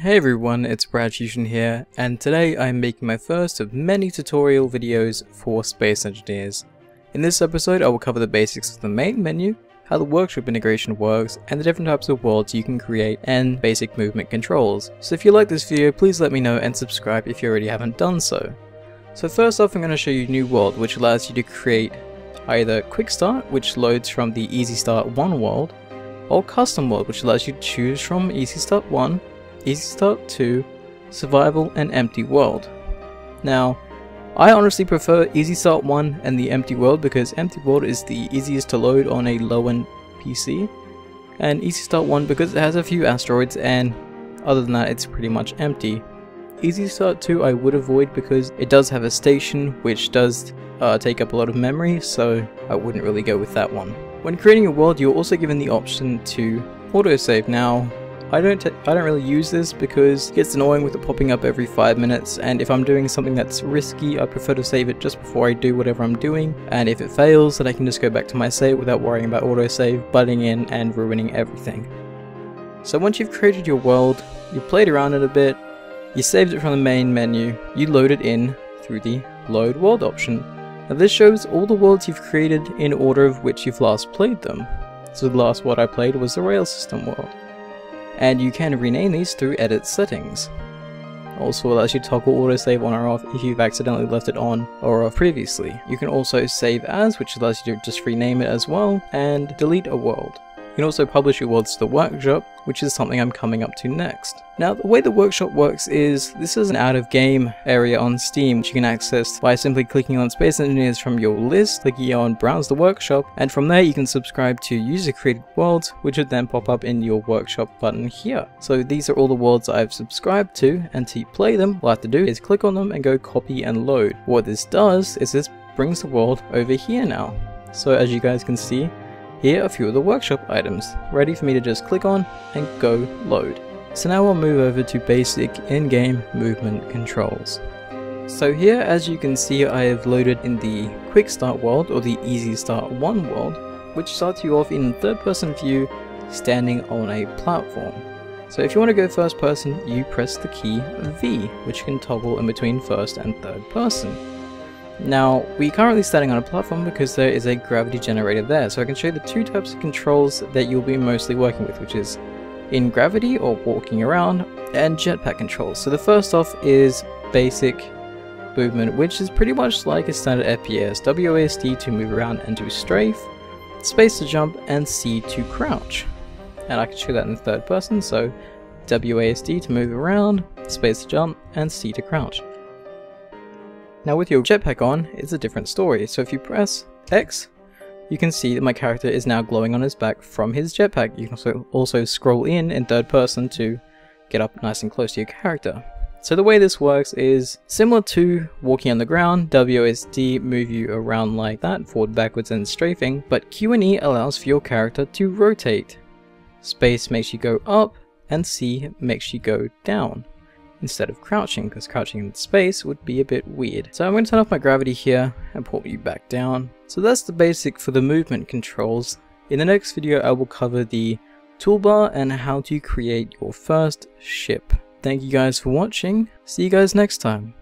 Hey everyone, it's BradPhusion here, and today I'm making my first of many tutorial videos for space engineers. In this episode I will cover the basics of the main menu, how the workshop integration works, and the different types of worlds you can create and basic movement controls. So if you like this video, please let me know and subscribe if you already haven't done so. So first off I'm going to show you New World, which allows you to create either Quick Start, which loads from the Easy Start 1 world, or Custom World, which allows you to choose from Easy Start 1 Easy Start 2, Survival, and Empty World. Now, I honestly prefer Easy Start 1 and the Empty World because Empty World is the easiest to load on a low-end PC, and Easy Start 1 because it has a few asteroids and other than that it's pretty much empty. Easy Start 2 I would avoid because it does have a station which does uh, take up a lot of memory so I wouldn't really go with that one. When creating a world you're also given the option to autosave. Now I don't I don't really use this because it gets annoying with it popping up every 5 minutes and if I'm doing something that's risky I prefer to save it just before I do whatever I'm doing and if it fails then I can just go back to my save without worrying about autosave, butting in and ruining everything. So once you've created your world, you played around it a bit, you saved it from the main menu, you load it in through the load world option. Now this shows all the worlds you've created in order of which you've last played them. So the last world I played was the rail system world and you can rename these through edit settings. Also allows you to toggle autosave on or off if you've accidentally left it on or off previously. You can also save as, which allows you to just rename it as well, and delete a world. You can also publish your worlds to the workshop, which is something I'm coming up to next. Now, the way the workshop works is, this is an out-of-game area on Steam, which you can access by simply clicking on Space Engineers from your list, clicking on Browse the Workshop, and from there you can subscribe to user-created worlds, which would then pop up in your workshop button here. So these are all the worlds I've subscribed to, and to play them, all I have to do is click on them and go copy and load. What this does is this brings the world over here now. So as you guys can see, here are a few of the workshop items, ready for me to just click on and go load. So now we'll move over to basic in-game movement controls. So here as you can see I have loaded in the quick start world or the easy start 1 world which starts you off in third person view standing on a platform. So if you want to go first person you press the key V which can toggle in between first and third person. Now, we're currently standing on a platform because there is a gravity generator there, so I can show you the two types of controls that you'll be mostly working with, which is in gravity or walking around, and jetpack controls. So the first off is basic movement, which is pretty much like a standard FPS. WASD to move around and do strafe, space to jump, and C to crouch. And I can show that in third person, so WASD to move around, space to jump, and C to crouch. Now with your jetpack on, it's a different story, so if you press X, you can see that my character is now glowing on his back from his jetpack. You can also, scroll in in third person to get up nice and close to your character. So the way this works is similar to walking on the ground, WSD move you around like that, forward, backwards and strafing, but Q and E allows for your character to rotate. Space makes you go up, and C makes you go down instead of crouching, because crouching in space would be a bit weird. So I'm going to turn off my gravity here and pull you back down. So that's the basic for the movement controls. In the next video I will cover the toolbar and how to create your first ship. Thank you guys for watching, see you guys next time.